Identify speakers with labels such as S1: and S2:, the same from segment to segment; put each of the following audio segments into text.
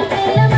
S1: Hello.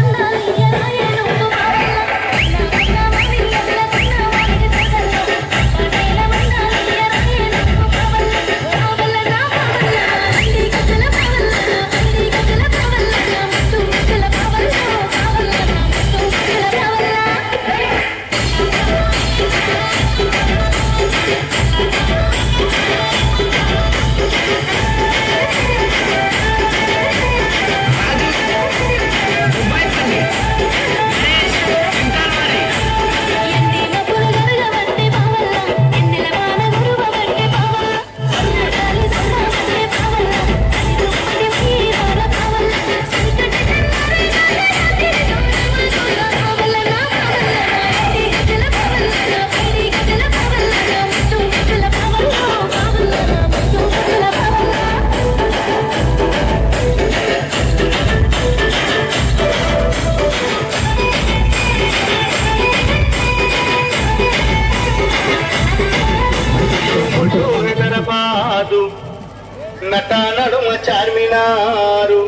S1: నట నడుమ చార్మినారు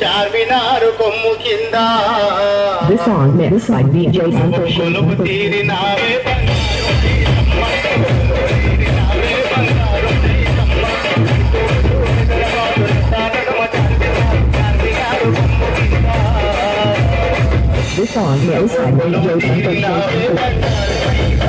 S1: చార్మినారు కొమ్ము కింద
S2: This song mixed by DJ Santosh.
S1: కొలుపు తీరినావే
S2: This song mixed by DJ Santosh.